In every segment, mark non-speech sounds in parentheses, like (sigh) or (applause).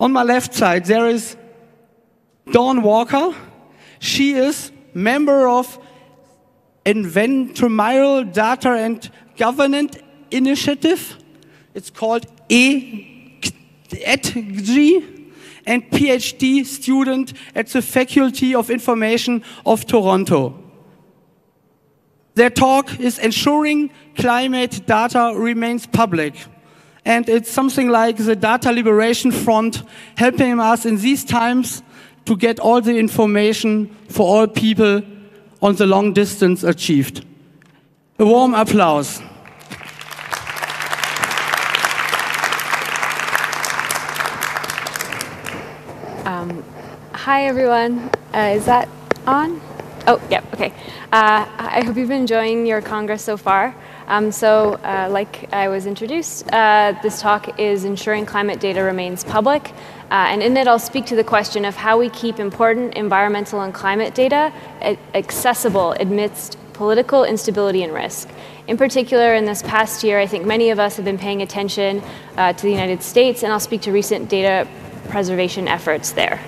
On my left side, there is Dawn Walker. She is member of Environmental Data and Governance Initiative. It's called EDGI and PhD student at the Faculty of Information of Toronto. Their talk is ensuring climate data remains public. And it's something like the Data Liberation Front helping us in these times to get all the information for all people on the long distance achieved. A warm applause. Um, hi, everyone. Uh, is that on? Oh, yeah, okay. Uh, I hope you've been enjoying your Congress so far. Um, so, uh, like I was introduced, uh, this talk is ensuring climate data remains public. Uh, and in it, I'll speak to the question of how we keep important environmental and climate data accessible amidst political instability and risk. In particular, in this past year, I think many of us have been paying attention uh, to the United States, and I'll speak to recent data preservation efforts there.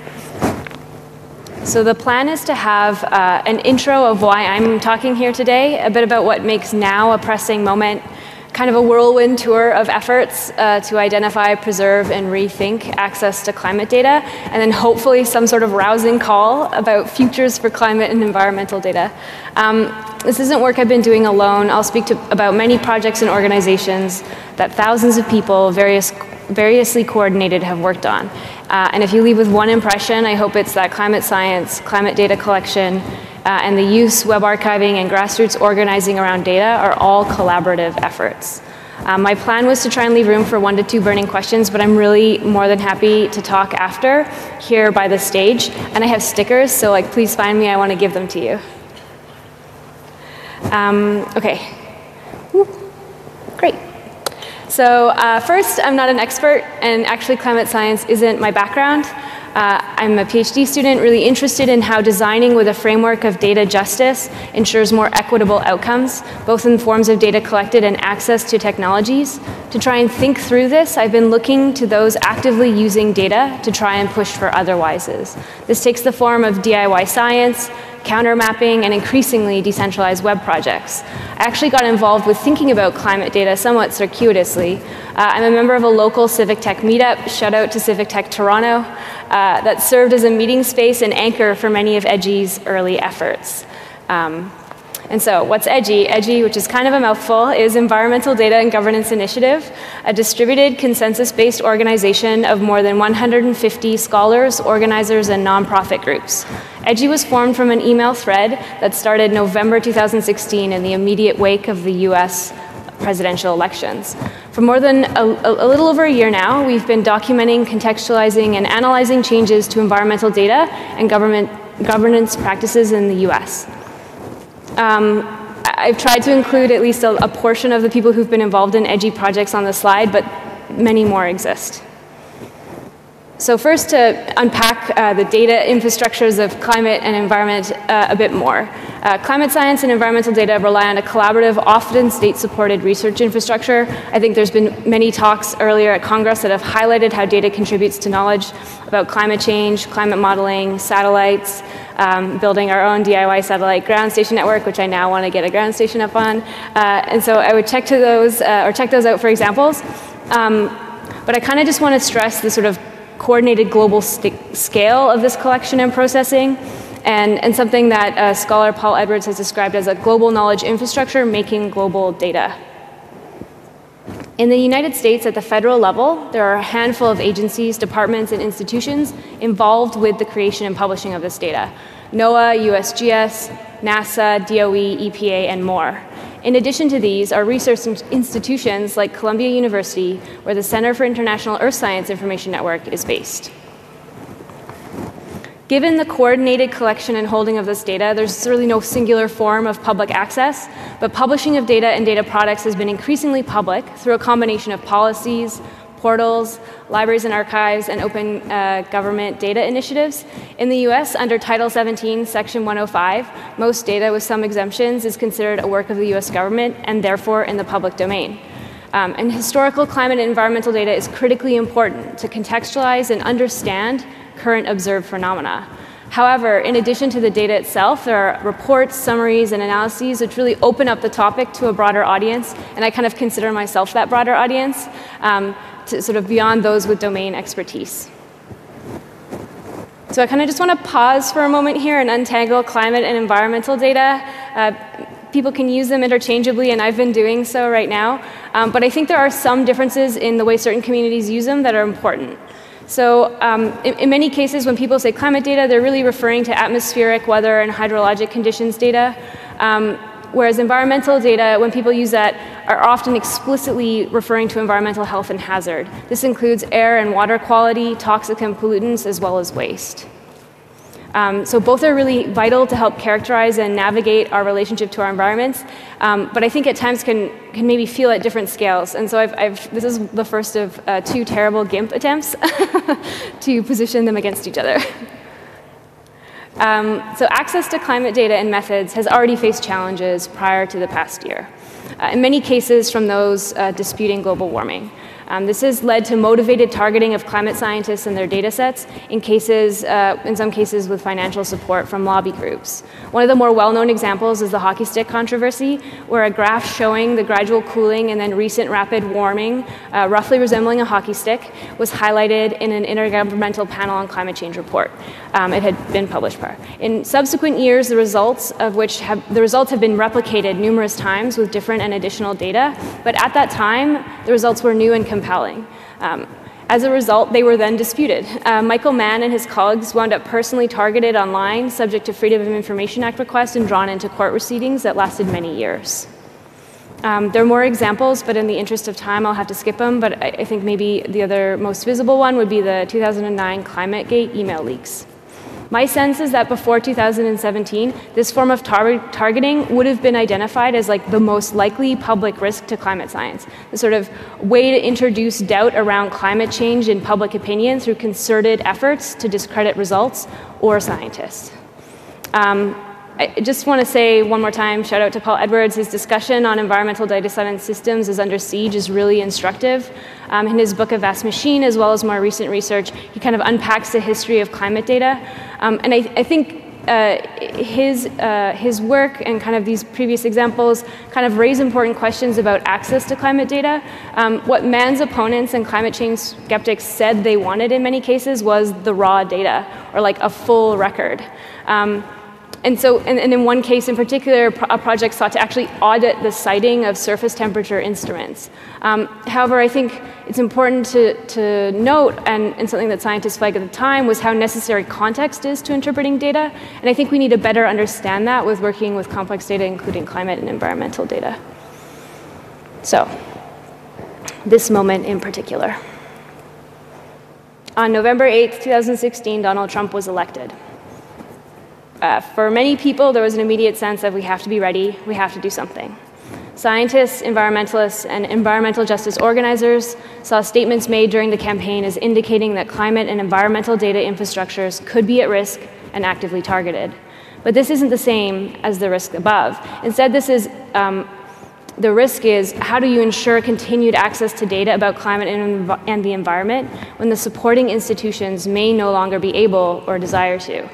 So the plan is to have uh, an intro of why I'm talking here today, a bit about what makes now a pressing moment, kind of a whirlwind tour of efforts uh, to identify, preserve, and rethink access to climate data, and then hopefully some sort of rousing call about futures for climate and environmental data. Um, this isn't work I've been doing alone. I'll speak to, about many projects and organizations that thousands of people, various variously coordinated have worked on. Uh, and if you leave with one impression, I hope it's that climate science, climate data collection, uh, and the use, web archiving, and grassroots organizing around data are all collaborative efforts. Um, my plan was to try and leave room for one to two burning questions, but I'm really more than happy to talk after here by the stage. And I have stickers, so like please find me, I want to give them to you. Um, okay. So uh, first, I'm not an expert, and actually climate science isn't my background. Uh, I'm a PhD student really interested in how designing with a framework of data justice ensures more equitable outcomes, both in forms of data collected and access to technologies. To try and think through this, I've been looking to those actively using data to try and push for otherwises. This takes the form of DIY science, counter mapping, and increasingly decentralized web projects. I actually got involved with thinking about climate data somewhat circuitously. Uh, I'm a member of a local Civic Tech meetup, shout out to Civic Tech Toronto, uh, that served as a meeting space and anchor for many of EDGI's early efforts. Um, and so, what's EDGI? EDGI, which is kind of a mouthful, is Environmental Data and Governance Initiative, a distributed consensus based organization of more than 150 scholars, organizers, and nonprofit groups. EDGI was formed from an email thread that started November 2016 in the immediate wake of the US presidential elections. For more than a, a, little over a year now, we've been documenting, contextualizing, and analyzing changes to environmental data and government governance practices in the US. Um, I've tried to include at least a, a, portion of the people who've been involved in EDGI projects on the slide, but many more exist. So first to unpack uh, the data infrastructures of climate and environment uh, a bit more. Uh, climate science and environmental data rely on a collaborative, often state-supported research infrastructure. I think there's been many talks earlier at Congress that have highlighted how data contributes to knowledge about climate change, climate modeling, satellites, um, building our own DIY satellite ground station network, which I now want to get a ground station up on. Uh, and so I would check to those, uh, or check those out for examples. Um, but I kind of just want to stress the sort of coordinated global scale of this collection and processing, and, and something that uh, scholar Paul Edwards has described as a global knowledge infrastructure making global data. In the United States, at the federal level, there are a handful of agencies, departments, and institutions involved with the creation and publishing of this data NOAA, USGS, NASA, DOE, EPA, and more. In addition to these are research institutions like Columbia University, where the Center for International Earth Science Information Network is based. Given the coordinated collection and holding of this data, there's really no singular form of public access, but publishing of data and data products has been increasingly public through a combination of policies, portals, libraries and archives, and open uh, government data initiatives. In the US, under Title 17, Section 105, most data with some exemptions is considered a work of the US government and therefore in the public domain. Um, and historical climate and environmental data is critically important to contextualize and understand current observed phenomena. However, in addition to the data itself, there are reports, summaries, and analyses which really open up the topic to a broader audience, and I kind of consider myself that broader audience, um, to sort of beyond those with domain expertise. So I kind of just want to pause for a moment here and untangle climate and environmental data. Uh, people can use them interchangeably, and I've been doing so right now. Um, but I think there are some differences in the way certain communities use them that are important. So um, in, in, many cases, when people say climate data, they're really referring to atmospheric, weather, and hydrologic conditions data. Um, whereas environmental data, when people use that, are often explicitly referring to environmental health and hazard. This includes air and water quality, toxic and pollutants, as well as waste. Um, so both are really vital to help characterize and navigate our relationship to our environments, um, but I think at times can, can maybe feel at different scales. And so I've, I've, this is the first of uh, two terrible GIMP attempts (laughs) to position them against each other. (laughs) Um, so access to climate data and methods has already faced challenges prior to the past year. Uh, in many cases from those uh, disputing global warming. Um, this has led to motivated targeting of climate scientists and their data sets in cases, uh, in some cases with financial support from lobby groups. One of the more well-known examples is the hockey stick controversy, where a graph showing the gradual cooling and then recent rapid warming, uh, roughly resembling a hockey stick, was highlighted in an intergovernmental panel on climate change report. Um, it had been published prior. In subsequent years, the results of which have, the results have been replicated numerous times with different and additional data, but at that time, the results were new and compelling. Um, as a result, they were then disputed. Uh, Michael Mann and his colleagues wound up personally targeted online, subject to Freedom of Information Act requests, and drawn into court proceedings that lasted many years. Um, there are more examples, but in the interest of time, I'll have to skip them. But I, I think maybe the other most visible one would be the 2009 ClimateGate email leaks. My sense is that before 2017, this form of tar targeting would have been identified as like the most likely public risk to climate science. The sort of way to introduce doubt around climate change in public opinion through concerted efforts to discredit results or scientists. Um, I just want to say one more time, shout out to Paul Edwards. His discussion on environmental data science systems is under siege is really instructive. Um, in his book, A Vast Machine, as well as more recent research, he kind of unpacks the history of climate data. Um, and I, I think uh, his, uh, his work and kind of these previous examples kind of raise important questions about access to climate data. Um, what Mann's opponents and climate change skeptics said they wanted in many cases was the raw data, or like a full record. Um, and so, and, and, in one case in particular, a project sought to actually audit the siting of surface temperature instruments. Um, however, I think it's important to, to note, and, and, something that scientists flagged at the time, was how necessary context is to interpreting data. And I think we need to better understand that with working with complex data, including climate and environmental data. So, this moment in particular. On November 8th, 2016, Donald Trump was elected uh, for many people, there was an immediate sense of we have to be ready, we have to do something. Scientists, environmentalists, and environmental justice organizers saw statements made during the campaign as indicating that climate and environmental data infrastructures could be at risk and actively targeted. But this isn't the same as the risk above. Instead, this is um, the risk is how do you ensure continued access to data about climate and, and the environment when the supporting institutions may no longer be able or desire to?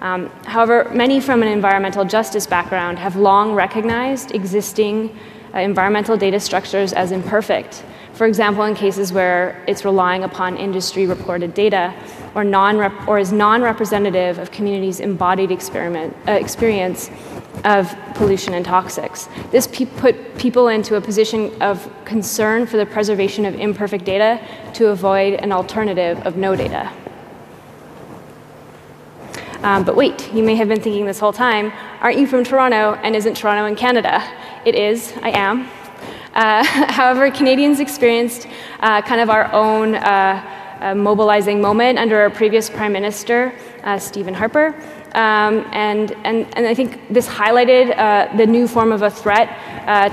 Um, however, many from an environmental justice background have long recognized existing uh, environmental data structures as imperfect. For example, in cases where it's relying upon industry reported data or, non or is non representative of communities' embodied uh, experience of pollution and toxics. This pe put people into a position of concern for the preservation of imperfect data to avoid an alternative of no data. Um, but wait, you may have been thinking this whole time, aren't you from Toronto and isn't Toronto in Canada? It is, I am. Uh, (laughs) however, Canadians experienced uh, kind of our own uh, uh mobilizing moment under our previous Prime Minister, uh, Stephen Harper. Um, and, and, and I think this highlighted uh, the new form of a threat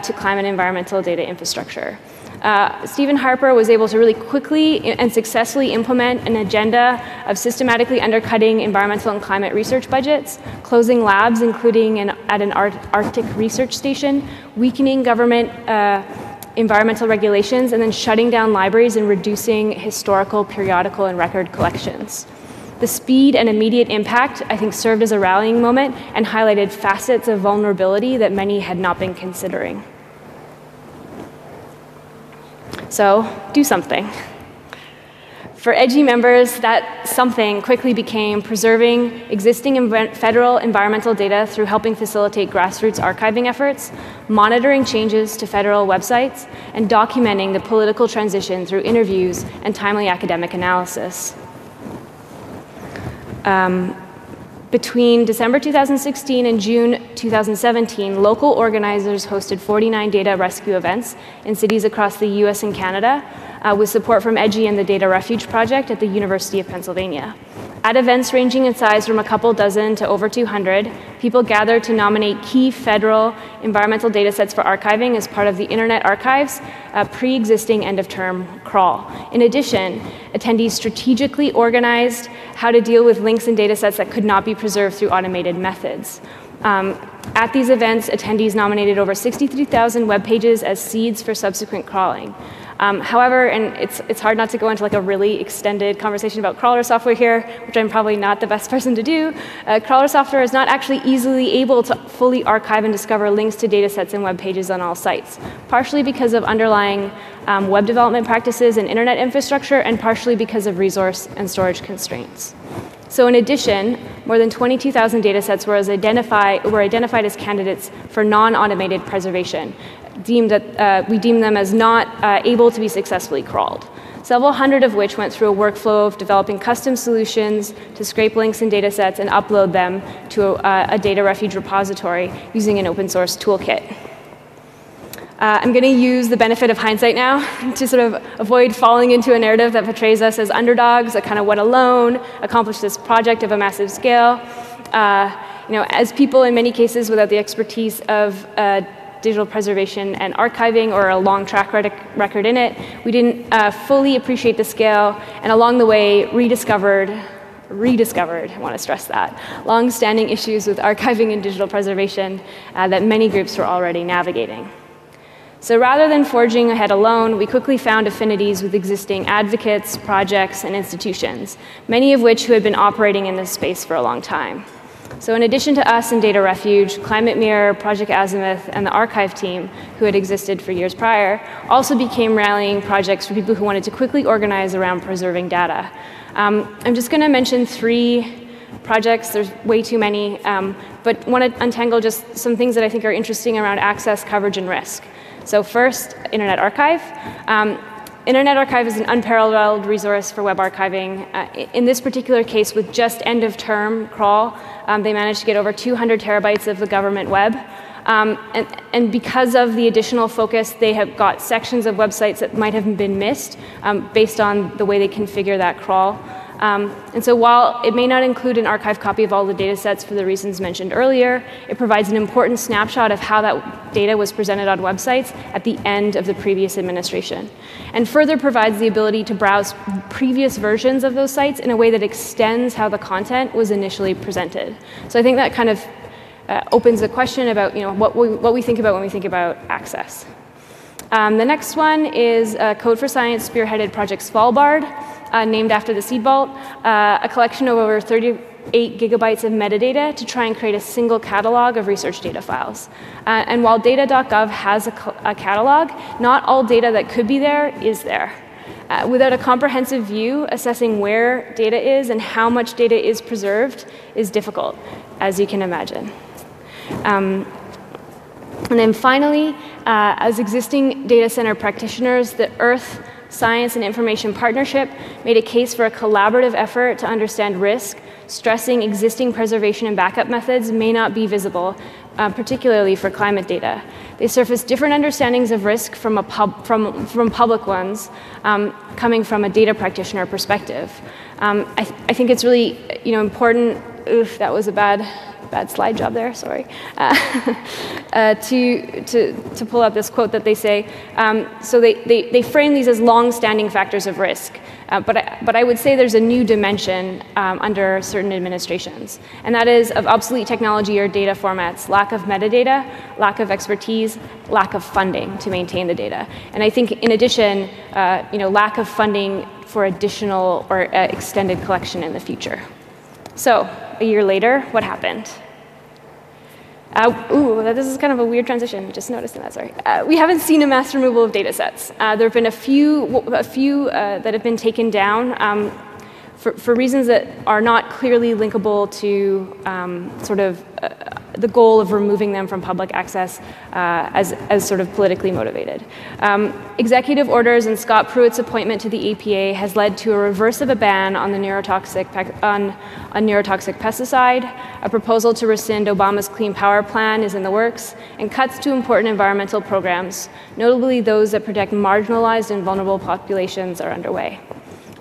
to climate environmental data infrastructure uh, Stephen Harper was able to really quickly and successfully implement an agenda of systematically undercutting environmental and climate research budgets, closing labs, including an, at an Arctic research station, weakening government uh, environmental regulations and then shutting down libraries and reducing historical, periodical, and record collections. The speed and immediate impact, I think, served as a rallying moment and highlighted facets of vulnerability that many had not been considering. So, do something. For EDGI members, that something quickly became preserving existing federal environmental data through helping facilitate grassroots archiving efforts, monitoring changes to federal websites, and documenting the political transition through interviews and timely academic analysis. Um, between December 2016 and June 2017, local organizers hosted 49 data rescue events in cities across the US and Canada uh, with support from EDGI and the Data Refuge Project at the University of Pennsylvania. At events ranging in size from a couple dozen to over 200, people gathered to nominate key federal environmental data sets for archiving as part of the Internet Archive's uh, pre existing end of term crawl. In addition, attendees strategically organized how to deal with links and data sets that could not be preserved through automated methods. Um, at these events, attendees nominated over 63,000 web pages as seeds for subsequent crawling. Um, however, and it's, it's hard not to go into like a really extended conversation about crawler software here, which I'm probably not the best (laughs) person to do. Uh, crawler software is not actually easily able to fully archive and discover links to data sets and web pages on all sites, partially because of underlying um, web development practices and internet infrastructure, and partially because of resource and storage constraints. So in addition, more than 22,000 datasets were, identify, were identified as candidates for non-automated preservation, deemed that, uh, we deemed them as not uh, able to be successfully crawled. Several hundred of which went through a workflow of developing custom solutions to scrape links and data sets and upload them to a, a data refuge repository using an open source toolkit. Uh, I'm going to use the benefit of hindsight now (laughs) to sort of avoid falling into a narrative that portrays us as underdogs that kind of went alone, accomplished this project of a massive scale. Uh, you know, as people in many cases without the expertise of uh, digital preservation and archiving or a long track record in it. We didn't uh, fully appreciate the scale, and along the way, rediscovered rediscovered, I want to stress that, long-standing issues with archiving and digital preservation uh, that many groups were already navigating. So rather than forging ahead alone, we quickly found affinities with existing advocates, projects, and institutions, many of which who had been operating in this space for a long time. So in addition to us and Data Refuge, Climate Mirror, Project Azimuth, and the archive team, who had existed for years prior, also became rallying projects for people who wanted to quickly organize around preserving data. Um, I'm just going to mention three projects. There's way too many, um, but want to untangle just some things that I think are interesting around access, coverage, and risk. So first, Internet Archive. Um, Internet Archive is an unparalleled resource for web archiving. Uh, in this particular case, with just end of term crawl, um, they managed to get over 200 terabytes of the government web. Um, and, and, because of the additional focus, they have got sections of websites that might have been missed um, based on the way they configure that crawl. Um, and so while it may not include an archive copy of all the data sets for the reasons mentioned earlier, it provides an important snapshot of how that data was presented on websites at the end of the previous administration. And further provides the ability to browse previous versions of those sites in a way that extends how the content was initially presented. So I think that kind of uh, opens a question about you know, what, we, what we think about when we think about access. Um, the next one is uh, Code for Science spearheaded Project Svalbard uh, named after the seed vault, uh, a collection of over 38 gigabytes of metadata to try and create a single catalog of research data files. Uh, and while data.gov has a, a, catalog, not all data that could be there is there. Uh, without a comprehensive view, assessing where data is and how much data is preserved is difficult, as you can imagine. Um, and then finally, uh, as existing data center practitioners, the Earth Science and Information Partnership made a case for a collaborative effort to understand risk, stressing existing preservation and backup methods may not be visible, uh, particularly for climate data. They surfaced different understandings of risk from, pub, from, from public ones, um, coming from a data practitioner perspective. Um, I, th I think it's really you know, important, oof, that was a bad bad slide job there, sorry, (laughs) uh, uh, to, to, to pull out this quote that they say. Um, so they, they, they frame these as long-standing factors of risk. Uh, but, I, but I would say there's a new dimension um, under certain administrations, and that is of obsolete technology or data formats, lack of metadata, lack of expertise, lack of funding to maintain the data. And I think in addition, uh, you know, lack of funding for additional or uh, extended collection in the future. So a year later, what happened? Uh, ooh, this is kind of a weird transition. Just noticing that. Sorry. Uh, we haven't seen a mass removal of data sets. Uh, there have been a few, a few uh, that have been taken down um, for, for, reasons that are not clearly linkable to um, sort of uh, the goal of removing them from public access uh, as, as sort of politically motivated. Um, executive orders and Scott Pruitt's appointment to the EPA has led to a reverse of a ban on the neurotoxic on a neurotoxic pesticide. A proposal to rescind Obama's Clean Power Plan is in the works, and cuts to important environmental programs, notably those that protect marginalized and vulnerable populations, are underway.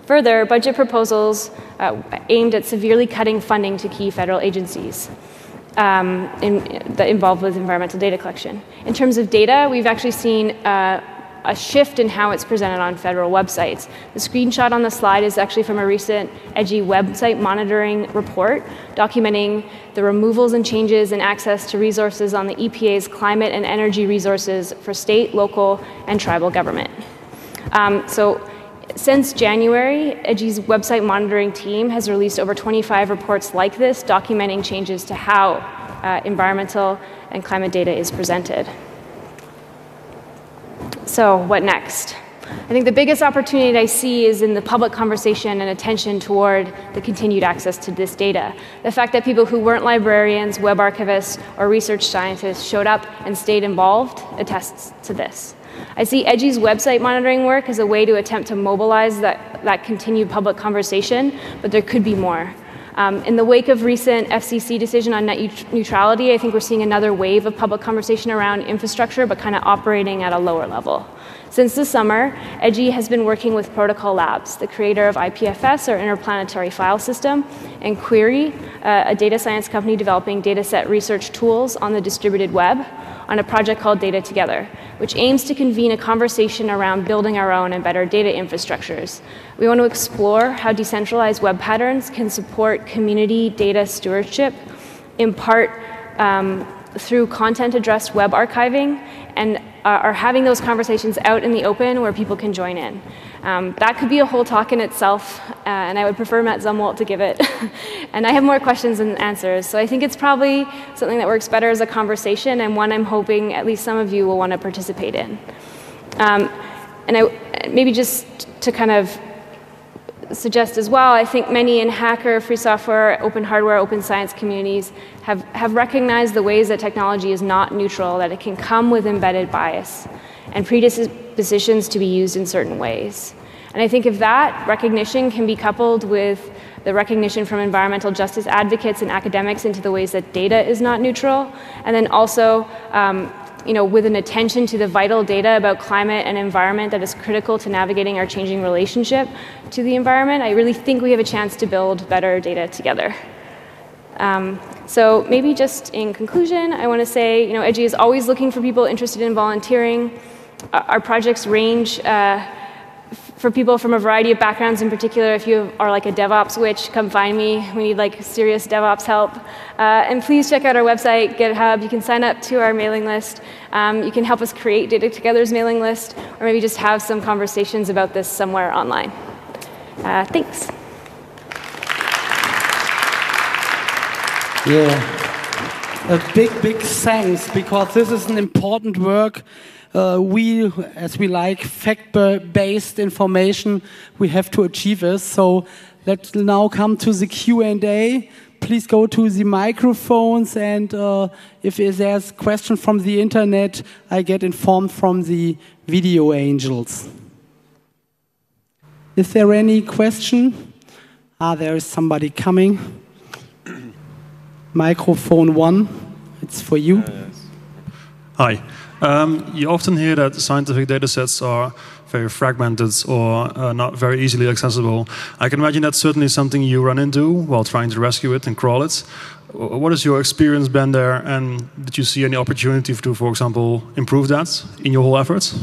Further, budget proposals uh, aimed at severely cutting funding to key federal agencies um, in, that involved with environmental data collection. In terms of data, we've actually seen uh, a shift in how it's presented on federal websites. The screenshot on the slide is actually from a recent EDGI website monitoring report documenting the removals and changes in access to resources on the EPA's climate and energy resources for state, local, and tribal government. Um, so since January, EDGI's website monitoring team has released over 25 reports like this, documenting changes to how uh, environmental and climate data is presented. So, what next? I think the biggest opportunity I see is in the public conversation and attention toward the continued access to this data. The fact that people who weren't librarians, web archivists, or research scientists showed up and stayed involved attests to this. I see EDGI's website monitoring work as a way to attempt to mobilize that, that continued public conversation, but there could be more. Um, in the wake of recent FCC decision on net neutrality, I think we're seeing another wave of public conversation around infrastructure, but kind of operating at a lower level. Since the summer, EDGI has been working with Protocol Labs, the creator of IPFS, or Interplanetary File System, and Qri, uh, a data science company developing dataset research tools on the distributed web, on a project called Data Together, which aims to convene a conversation around building our own and better data infrastructures. We want to explore how decentralized web patterns can support community data stewardship, in part um, through content addressed web archiving, and are having those conversations out in the open where people can join in. Um, that could be a whole talk in itself, uh, and I would prefer Matt Zumwalt to give it. (laughs) and I have more questions and answers, so I think it's probably something that works better as a conversation, and one I'm hoping at least some of you will want to participate in. Um, and I, maybe just to kind of suggest as well, I think many in hacker, free software, open hardware, open science communities have, have recognized the ways that technology is not neutral, that it can come with embedded bias and predispositions to be used in certain ways. And I think if that recognition can be coupled with the recognition from environmental justice advocates and academics into the ways that data is not neutral, and then also um, you know, with an attention to the vital data about climate and environment that is critical to navigating our changing relationship to the environment, I really think we have a chance to build better data together. Um, so maybe just in conclusion, I want to say, you know, EDGI is always looking for people interested in volunteering. Our projects range uh, for people from a variety of backgrounds in particular, if you are like a DevOps witch, come find me. We need like serious DevOps help. Uh, and please check out our website, GitHub. You can sign up to our mailing list. Um, you can help us create Data Together's mailing list, or maybe just have some conversations about this somewhere online. Uh, thanks. Yeah. A big, big thanks because this is an important work uh, we, as we like fact-based information, we have to achieve this. So let's now come to the Q&A. Please go to the microphones, and uh, if there's a question from the internet, I get informed from the video angels. Is there any question? Ah, there is somebody coming. Microphone one, it's for you. Uh, yes. Hi. Um, you often hear that scientific data sets are very fragmented or uh, not very easily accessible. I can imagine that's certainly something you run into while trying to rescue it and crawl it. What has your experience been there, and did you see any opportunity to, for example, improve that in your whole efforts?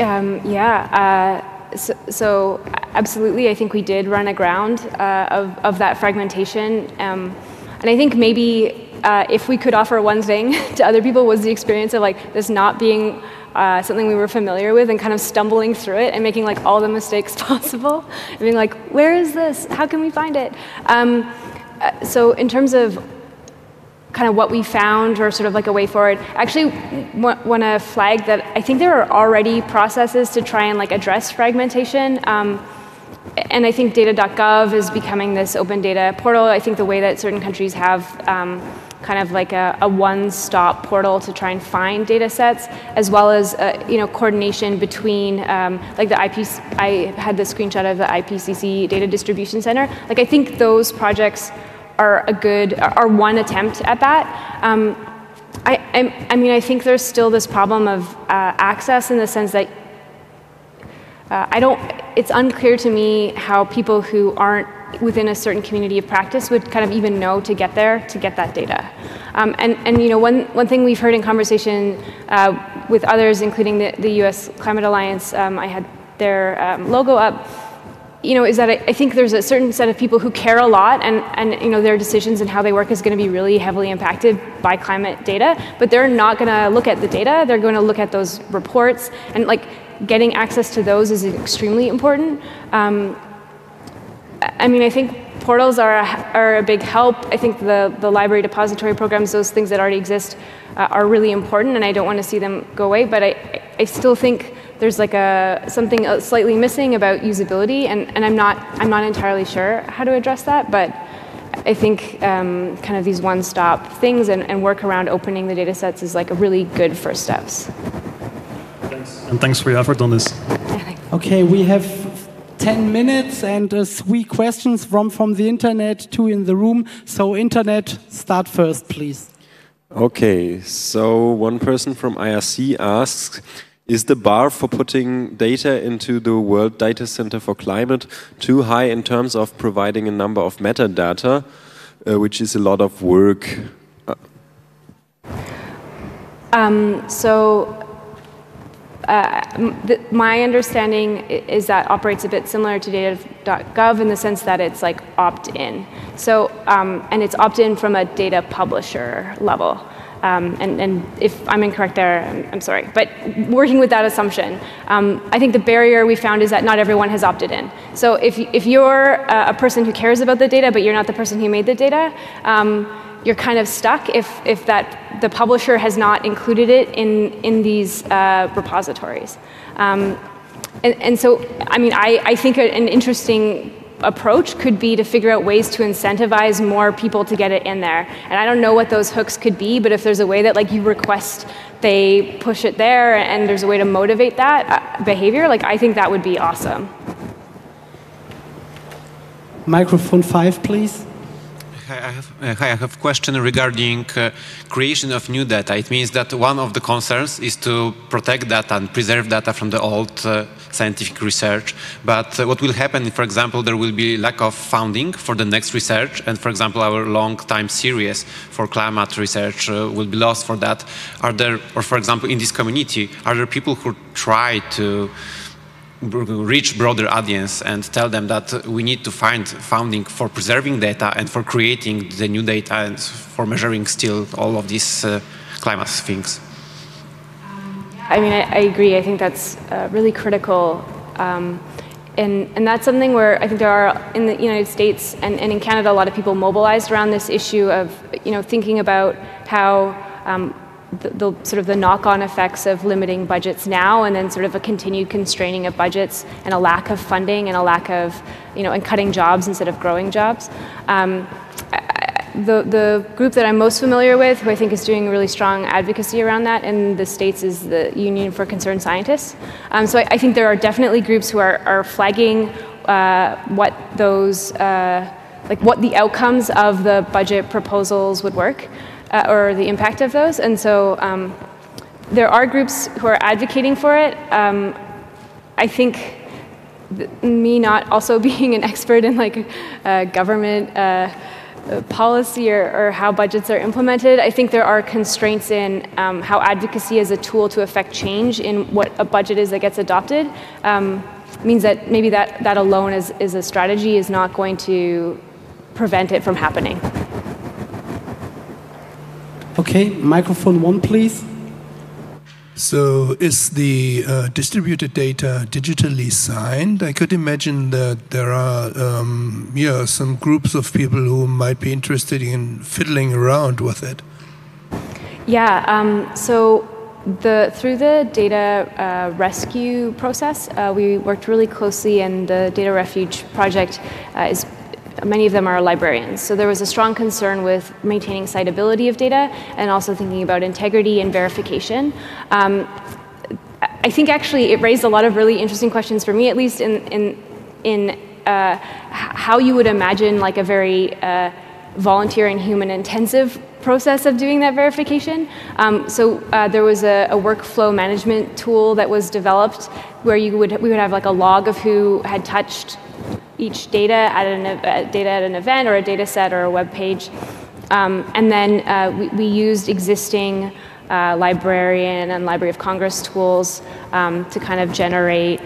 Um, yeah. Uh, so, so absolutely, I think we did run aground uh, of, of that fragmentation. Um, and I think maybe uh, if we could offer one thing (laughs) to other people was the experience of like this not being uh, something we were familiar with and kind of stumbling through it and making like all the mistakes (laughs) possible and being like, where is this? How can we find it? Um, uh, so in terms of kind of what we found or sort of like a way forward. I actually want to flag that I think there are already processes to try and like address fragmentation. Um, and I think data.gov is becoming this open data portal. I think the way that certain countries have um, kind of like a, a one-stop portal to try and find data sets, as well as uh, you know coordination between um, like the IP. I had the screenshot of the IPCC data distribution center. Like I think those projects are a good, are one attempt at that. Um, I, I, I, mean, I think there's still this problem of uh, access in the sense that uh, I don't, it's unclear to me how people who aren't within a certain community of practice would kind of even know to get there to get that data. Um, and, and you know, one, one thing we've heard in conversation uh, with others, including the, the US Climate Alliance, um, I had their um, logo up, you know, is that I, I, think there's a certain set of people who care a lot and, and you know, their decisions and how they work is going to be really heavily impacted by climate data, but they're not going to look at the data, they're going to look at those reports, and like getting access to those is extremely important. Um, I mean, I think portals are a, are a big help. I think the, the library depository programs, those things that already exist, uh, are really important, and I don't want to see them go away, but I, I still think there's like a something slightly missing about usability, and, and I'm not I'm not entirely sure how to address that, but I think um, kind of these one-stop things and, and work around opening the data sets is like a really good first steps. Thanks. And thanks for your effort on this. Okay, we have 10 minutes and uh, three questions from, from the internet, two in the room. So internet, start first, please. Okay, so one person from IRC asks, is the bar for putting data into the World Data Center for Climate too high in terms of providing a number of metadata, uh, which is a lot of work? Um, so uh, my understanding is that operates a bit similar to data.gov in the sense that it's like opt-in. So, um, and it's opt-in from a data publisher level. Um, and, and, if I'm incorrect there, I'm, I'm, sorry. But working with that assumption, um, I think the barrier we found is that not everyone has opted in. So if, if you're a person who cares about the data, but you're not the person who made the data, um, you're kind of stuck if, if that, the publisher has not included it in, in these uh, repositories. Um, and, and, so, I mean, I, I think an interesting approach could be to figure out ways to incentivize more people to get it in there. And I don't know what those hooks could be, but if there's a way that like you request they push it there and there's a way to motivate that uh, behavior, like I think that would be awesome. Microphone five, please. I have, uh, hi, I have a question regarding uh, creation of new data. It means that one of the concerns is to protect data and preserve data from the old uh, scientific research. But uh, what will happen if, for example, there will be lack of funding for the next research, and for example, our long-time series for climate research uh, will be lost for that? Are there, or for example, in this community, are there people who try to reach broader audience and tell them that we need to find funding for preserving data and for creating the new data and for measuring still all of these uh, climate things. I mean, I, I, agree. I think that's uh, really critical. Um, and, and that's something where I think there are, in the United States and, and in Canada, a lot of people mobilized around this issue of, you know, thinking about how um, the, the, sort of the knock-on effects of limiting budgets now and then sort of a continued constraining of budgets and a lack of funding and a lack of, you know, and cutting jobs instead of growing jobs. Um, the, the group that I'm most familiar with, who I think is doing really strong advocacy around that in the States, is the Union for Concerned Scientists. Um, so I, I, think there are definitely groups who are, are flagging uh, what those, uh, like what the outcomes of the budget proposals would work uh, or the impact of those. And so um, there are groups who are advocating for it. Um, I think me not also (laughs) being an expert in like uh, government uh, policy or, or, how budgets are implemented, I think there are constraints in um, how advocacy is a tool to affect change in what a budget is that gets adopted. Um, means that maybe that, that alone is, is a strategy is not going to prevent it from happening. Okay, microphone one, please. So, is the uh, distributed data digitally signed? I could imagine that there are, um, yeah, some groups of people who might be interested in fiddling around with it. Yeah. Um, so, the through the data uh, rescue process, uh, we worked really closely, and the Data Refuge project uh, is many of them are librarians. So there was a strong concern with maintaining citability of data and also thinking about integrity and verification. Um, I think actually it raised a lot of really interesting questions for me, at least in, in, in uh, how you would imagine like a very uh, volunteer and human intensive process of doing that verification. Um, so uh, there was a, a, workflow management tool that was developed where you would we would have like a log of who had touched each data at an, uh, data at an event or a data set or a web page. Um, and then uh, we, we, used existing uh, librarian and Library of Congress tools um, to kind of generate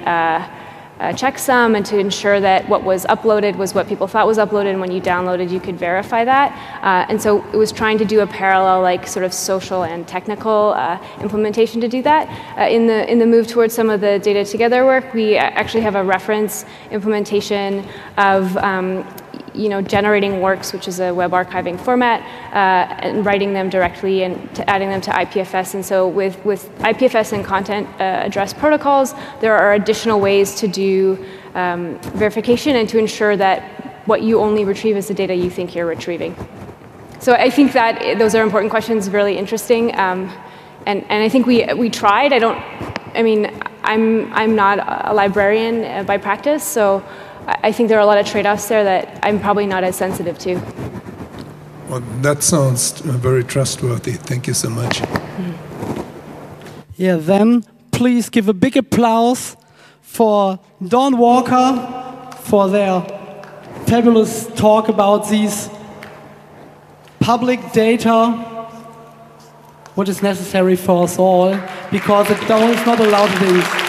uh, checksum and to ensure that what was uploaded was what people thought was uploaded and when you downloaded you could verify that. Uh, and so it was trying to do a parallel like sort of social and technical uh, implementation to do that. Uh, in, the, in the move towards some of the data together work, we actually have a reference implementation of um, you know, generating WARCs, which is a web archiving format, uh, and writing them directly and adding them to IPFS. And so with, with IPFS and content uh, address protocols, there are additional ways to do um, verification and to ensure that what you only retrieve is the data you think you're retrieving. So I think that those are important questions, really interesting. Um, and, and I think we, we tried. I don't, I mean, I'm, I'm not a librarian uh, by practice, so I think there are a lot of trade-offs there that I'm probably not as sensitive to. Well, that sounds very trustworthy. Thank you so much. Yeah, then please give a big applause for Dawn Walker for their fabulous talk about these public data, what is necessary for us all, because it is not allowed to be